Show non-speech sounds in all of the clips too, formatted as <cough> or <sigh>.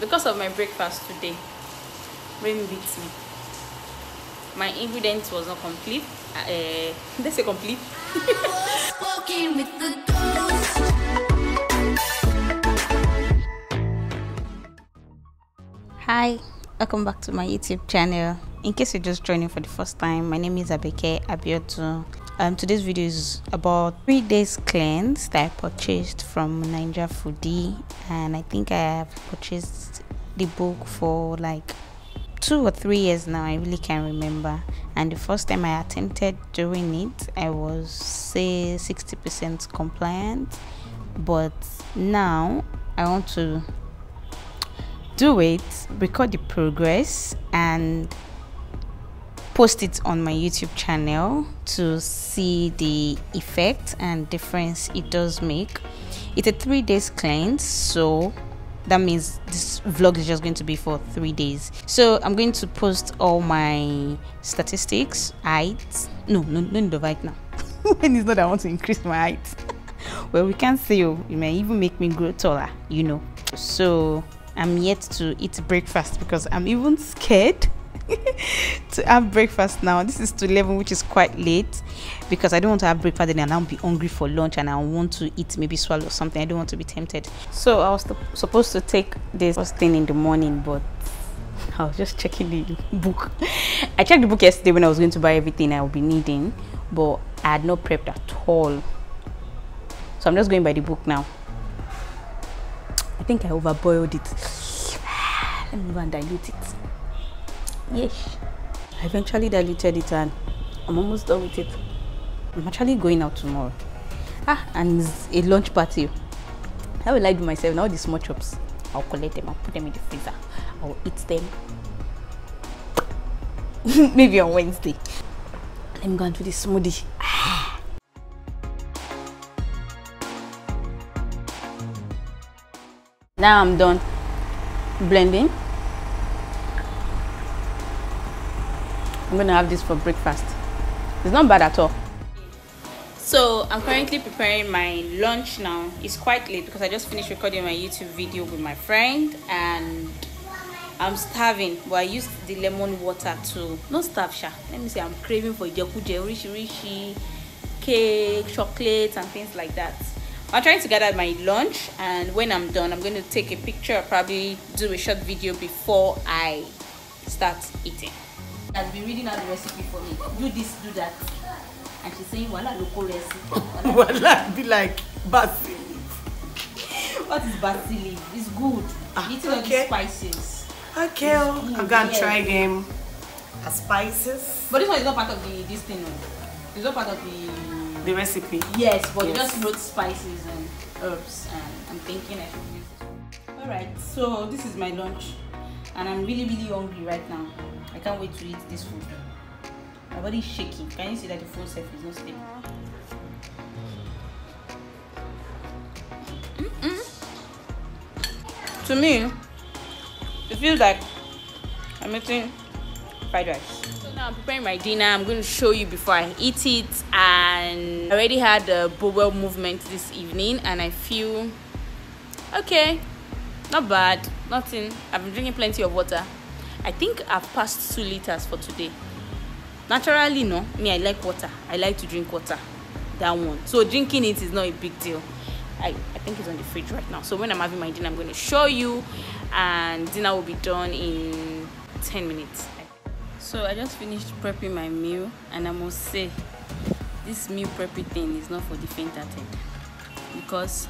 because of my breakfast today rain beats me my ingredients was not complete uh, <laughs> they say complete Walking with the ghost. Hi, welcome back to my YouTube channel. In case you're just joining for the first time, my name is Abeke Abiodun. Um, today's video is about three days cleanse that I purchased from Ninja Foodie, and I think I have purchased the book for like two or three years now. I really can't remember. And the first time I attempted doing it, I was say 60% compliant, but now I want to do it, record the progress, and post it on my YouTube channel to see the effect and difference it does make. It's a three days cleanse, so that means this vlog is just going to be for three days. So I'm going to post all my statistics, height. No, no, no need of height now. <laughs> when it's not I want to increase my height. <laughs> well, we can't see you. Oh, it may even make me grow taller, you know. So I'm yet to eat breakfast because I'm even scared <laughs> to have breakfast now. This is to 11, which is quite late because I don't want to have breakfast and I'll be hungry for lunch and I want to eat, maybe swallow something. I don't want to be tempted. So I was supposed to take this first thing in the morning, but I was just checking the <laughs> book. I checked the book yesterday when I was going to buy everything I will be needing, but I had not prepped at all. So I'm just going by the book now. I think I overboiled it. <sighs> Let me go and dilute it. Yes. I eventually diluted it and I'm almost done with it. I'm actually going out tomorrow. Ah, and it's a lunch party. How will I do myself now? The small chops. I'll collect them. I'll put them in the freezer. I'll eat them. <laughs> Maybe on Wednesday. Let me go and do the smoothie. Now I'm done blending. I'm gonna have this for breakfast. It's not bad at all. So I'm currently preparing my lunch now. It's quite late because I just finished recording my YouTube video with my friend and I'm starving but I used the lemon water to not starve sha. Let me say I'm craving for jekuje, rishi rishi, cake, chocolate and things like that. I'm trying to gather my lunch and when I'm done I'm going to take a picture probably do a short video before I start eating. Has been reading out the recipe for me. Do this, do that. And she's saying wala local recipe. Wala <laughs> be like basil. what is basil? It's good. Ah, Eating all these okay. spices. Okay, oh, I'm gonna try them. Spices. But this one is not part of the this thing. no. It's not part of the The recipe. Yes, but you Yes. just wrote spices and herbs, and I'm thinking I should use this. Alright, so this is my lunch, and I'm really, really hungry right now. I can't wait to eat this food. My body is shaking. Can you see that the phone self is not stable? Mm-mm. To me, it feels like I'm eating fried rice. So now I'm preparing my dinner. I'm going to show you before I eat it. And I already had a bowel movement this evening, and I feel okay, not bad, nothing. I've been drinking plenty of water. I think I've passed two liters for today. Naturally, no, me I like water. I like to drink water. That one. So drinking it is not a big deal. I, I think it's on the fridge right now. So when I'm having my dinner, I'm going to show you, and dinner will be done in 10 minutes. So I just finished prepping my meal, and I must say, this meal prepping thing is not for the faint-hearted because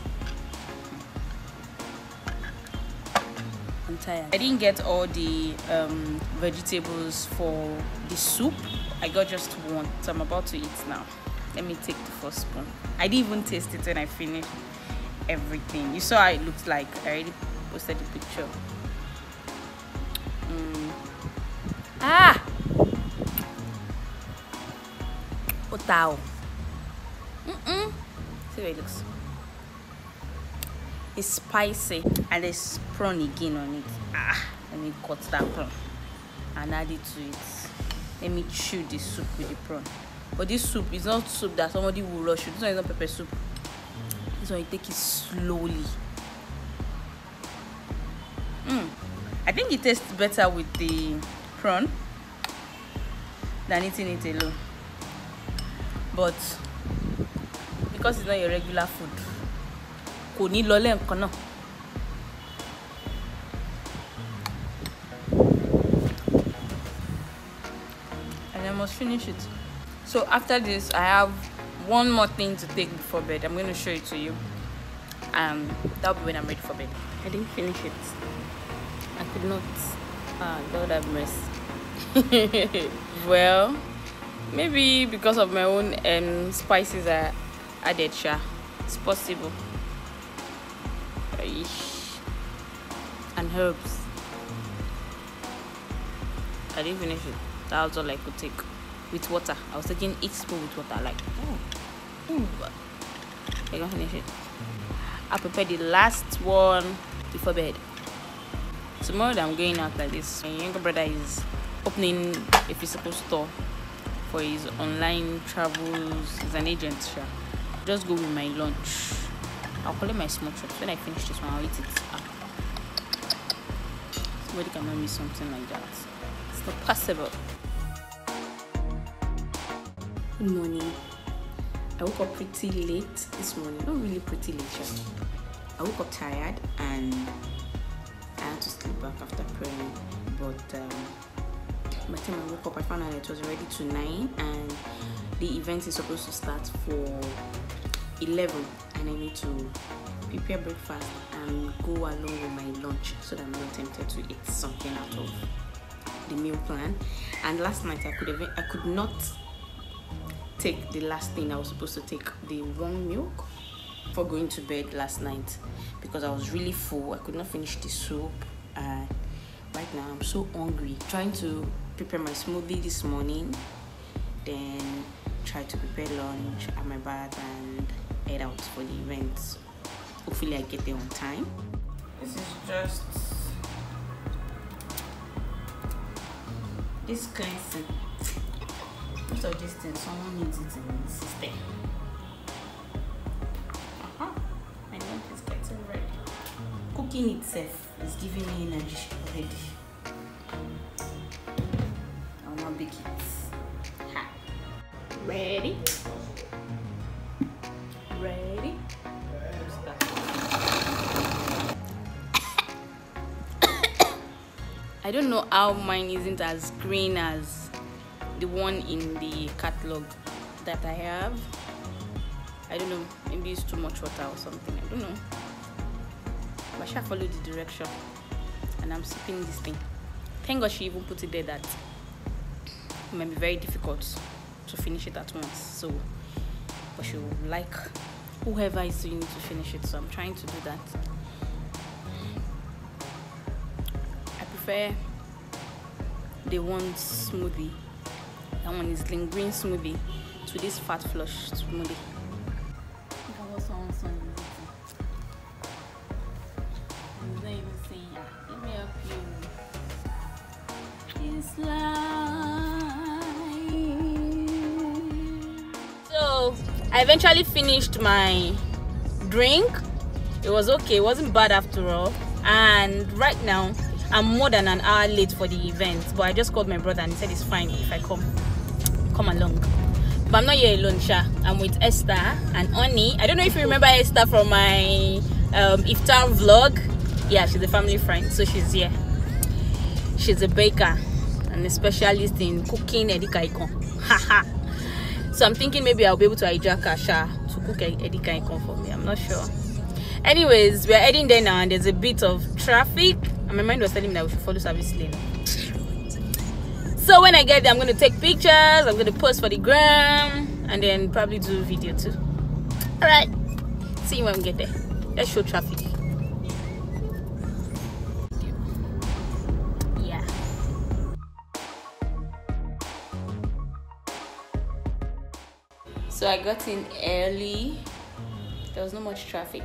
I'm tired. I didn't get all the um, vegetables for the soup. I got just one, so I'm about to eat now. Let me take the first spoon. I didn't even taste it when I finished everything. You saw how it looked like. I already posted the picture. Mm. Ah! Otao. Mm-mm. See how it looks. It's spicy and there's prawn again on it. Ah, let me cut that prawn and add it to it. Let me chew the soup with the prawn. But this soup is not soup that somebody will rush you. This one is not pepper soup. This one you take it slowly. Mm. think it tastes better with the prawn than eating it alone. But because it's not your regular food, kò ní náà. And I must finish it. So after this, I have one more thing to take before bed. I'm going to show it to you. And that'll be when I'm ready for bed. I didn't finish it. I could not. Ah, Lord have mercy. <laughs> well, maybe because of my own um, spices I added, sha. It's possible. And herbs. I didn't finish it. That was all I could take with water. I was taking each spoon with water, like, oh, ooh. I can finish it. I prepared the last one before bed. Tomorrow I'm going out like this, my younger brother is opening a physical store for his online travels. He's an agent, sure. Just go with my lunch. I'll call it my small. When I finish this one, I'll eat it. Ah. Somebody cannot miss something like that. It's not possible. Good morning. I woke up pretty late this morning. Not really pretty late. I woke up tired and I had to sleep back after praying. But um, by the time I woke up, I found out it was already to 9 and the event is supposed to start for 11 and I need to prepare breakfast and go along with my lunch so that I'm not tempted to eat something out of the meal plan. And last night I could have, I could not take the last thing I was supposed to take, the warm milk, for going to bed last night because I was really full. I could not finish the soup. And right now I'm so hungry. Trying to prepare my smoothie this morning, then try to prepare lunch, at my bath, and head out for the event. Hopefully, I get there on time. This is just this cleansing. Most of these things, someone needs it in the system. Uh-huh. My milk is getting ready. Cooking itself is giving me energy already. I don't know how mine isn't as green as the one in the catalog that I have. I don't know, maybe it's too much water or something. I don't know. But I follow the direction and I'm sipping this thing. Thank God she even put it there that it might be very difficult to finish it at once. So, but she will like whoever is doing it to finish it. So I'm trying to do that. Prefer the one smoothie. That one is green green smoothie to this fat flush smoothie. Look at what someone said in the He's not even saying, "Ah, let me help you. It's life. So I eventually finished my drink. It was okay, it wasn't bad after all. And right now I'm more than an hour late for the event, but I just called my brother and he said it's fine if I come come along. But I'm not here alone, Sha. I'm with Esther and Oni. I don't know if you remember Esther from my um, iftar vlog. Yeah, she's a family friend, so she's here. She's a baker and a specialist in cooking edika ikon. <laughs> Haha. so I'm thinking maybe I'll be able to hijack her to cook e- edika ikon for me. I'm not sure. Anyways, we're heading there now and there's a bit of traffic. And my mind was telling me that we should follow service lane. So when I get there, I'm gonna take pictures, I'm gonna post for the gram, and then probably do video too. Alright. See you when we get there. Let's show traffic. Yeah. So I got in early. There was not much traffic.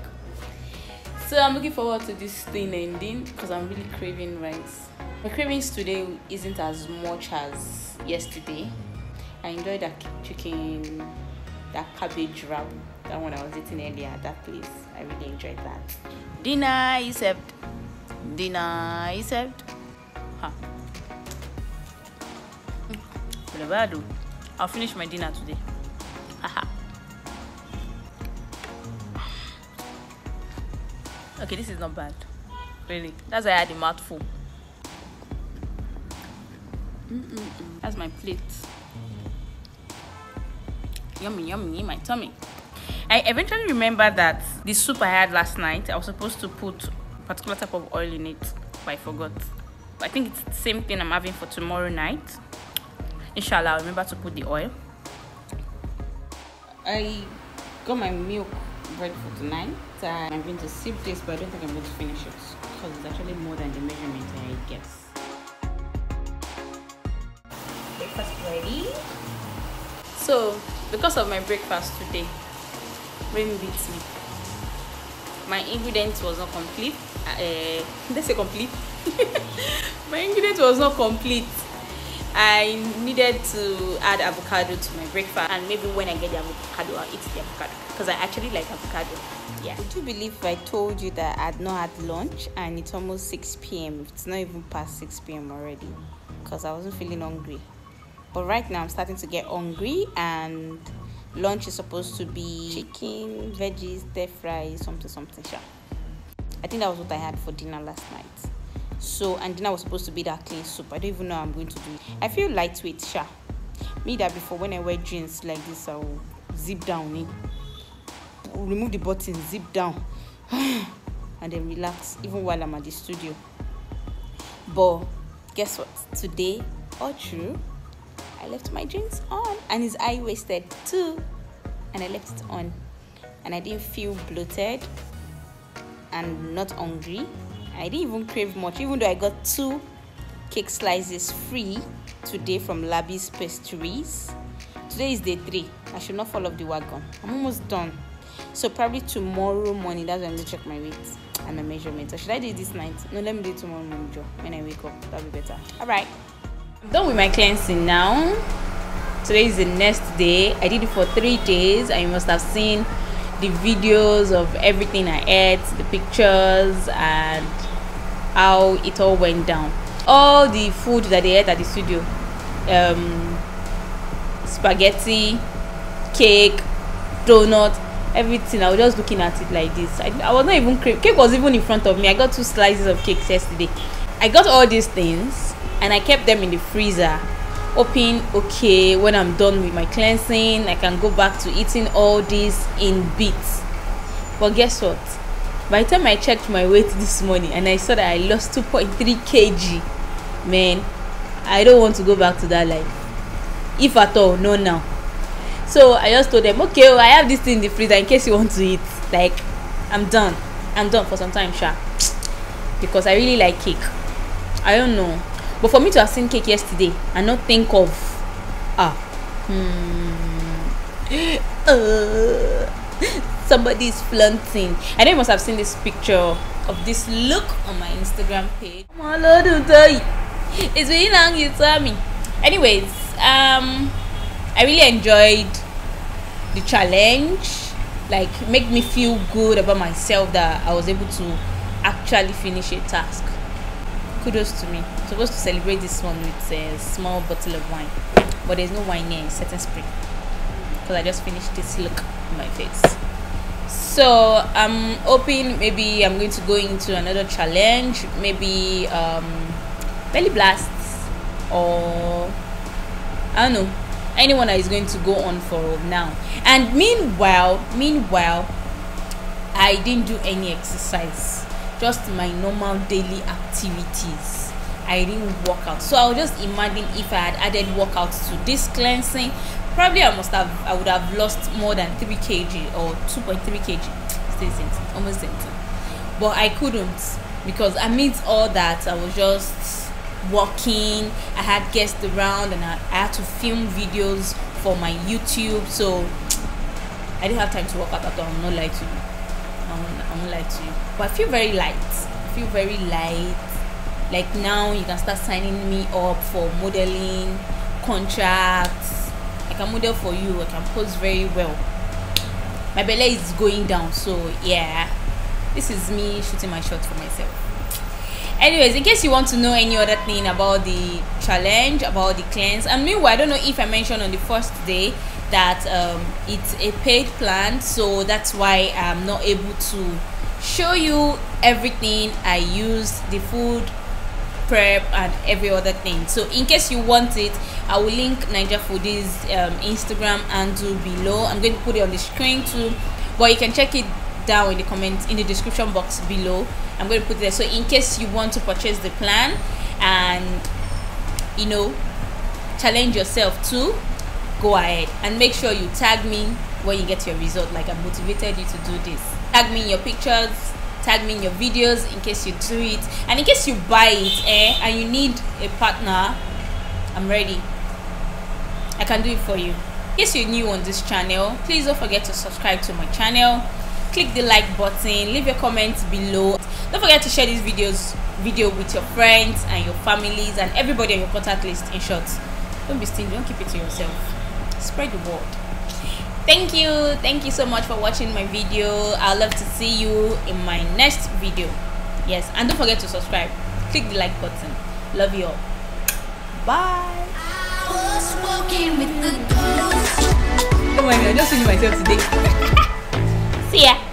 So I'm looking forward to this thing ending because I'm really craving rice. My cravings today isn't as much as yesterday. I enjoyed that chicken, that cabbage wrap, that one I was eating earlier at that place. I really enjoyed that. Dinner is served. Dinner is served. Though. I'll finish my dinner today. Okay, this is not bad. Really. That's why I had a mouthful. Mm-mm-mm. That's my plate. Yummy, yummy in my tummy. I eventually remember that the soup I had last night, I was supposed to put a particular type of oil in it, but I forgot. I think it's the same thing I'm having for tomorrow night. Inshallah, I'll remember to put the oil. I got my milk ready for tonight. I'm going to sip this, but I don't think I'm going to finish it because it's actually more than the measurement, I guess. Breakfast ready. So, because of my breakfast today, rain beats me. My ingredients was not complete. Uh, let's say complete. <laughs> my ingredients was not complete. I needed to add avocado to my breakfast, and maybe when I get the avocado, I'll eat the avocado because I actually like avocado. Yeah. Would you believe if I told you that I'd not had lunch and it's almost 6 p.m.? It's not even past 6 p.m. already because I wasn't feeling hungry. But right now, I'm starting to get hungry, and lunch is supposed to be chicken, veggies, stir fry, something, something. Sure. I think that was what I had for dinner last night. So, and dinner was supposed to be that clean soup. I don't even know I'm going to do it. I feel lightweight, sure. Me that before when I wear jeans like this, I'll zip down, eh? remove the button, zip down, <sighs> and then relax, even while I'm at the studio. But guess what? Today, all true, I left my jeans on, and it's high waisted too, and I left it on, and I didn't feel bloated and not hungry. I didn't even crave much, even though I got two cake slices free today from Labby's Pastries. Today is day three. I should not fall off the wagon. I'm almost done. So probably tomorrow morning, that's when I'm gonna check my weight and my measurement. Or should I do this night? No, let me do it tomorrow morning, Joe. When I wake up, that'll be better. Alright. I'm done with my cleansing now. Today is the next day. I did it for three days. I must have seen the videos of everything I ate, the pictures, and how it all went down. All the food that they ate at the studio, um, spaghetti, cake, donut, everything. I was just looking at it like this. I, I was not even. Cake was even in front of me. I got two slices of cake yesterday. I got all these things and I kept them in the freezer hoping okay when i'm done with my cleansing i can go back to eating all this in bits. But guess what? By the time i checked my weight this morning and i saw that i lost 2.3 kg man i don't want to go back to that life. If at all no now. So i just told them okay well, i have this thing in the freezer in case you want to eat. Like i'm done. I'm done for some time sha. Because i really like cake. I don't know but for me to have seen cake yesterday and not think of ah hmm <gasps> uh, <laughs> somebody is i know you must have seen this picture of this look on my instagram page. It's been long you saw me. Anyways um i really enjoyed the challenge. Like make me feel good about myself that i was able to actually finish a task kudos to me. I'm supposed to celebrate this one with a small bottle of wine but there's no wine here it's certain spring. Because i just finished this look on my face. So i'm hoping maybe i'm going to go into another challenge maybe um belly blasts or i don't know anyone that is going to go on for now. And meanwhile meanwhile i didn't do any exercise just my normal daily activities. I didn't work out. So i was just imagine if i had added workouts to this cleansing probably i must have i would have lost more than 3 kg or 2.3 kg. Still same thing almost same thing. But i couldn't because amidst all that i was just working i had guests around and i, I had to film videos for my youtube. So i didn't have time to work out at all i'm not lie to you I won't, lie to you. But I feel very light. I feel very light. Like now, you can start signing me up for modeling contracts. I can model for you. I can pose very well. My belly is going down, so yeah. This is me shooting my shot for myself. anyways in case you want to know any other thing about the challenge about the cleanse and meanwhile i don't know if i mentioned on the first day that um, it's a paid plan so that's why i'm not able to show you everything. I use the food prep and every other thing. So in case you want it i will link niger foodies um, instagram handle below. I'm going to put it on the screen too but you can check it down in the comments in the description box below. I'm going to put it there. So in case you want to purchase the plan and you know challenge yourself too go ahead and make sure you tag me when you get your result. Like i motivated you to do this. Tag me in your pictures tag me in your videos in case you do it. And in case you buy it eh, and you need a partner i'm ready. I can do it for you. In case you're new on this channel please don't forget to subscribe to my channel. Click the like button. Leave your comments below. Don't forget to share these videos video with your friends and your families and everybody on your contact list in short. Don't be stingy. Don't keep it to yourself spread the word. Thank you. Thank you so much for watching my video. I'd love to see you in my next video. Yes and don't forget to subscribe. Click the like button. Love you all. Bye. I was walking with the oh my god i just finished myself today <laughs>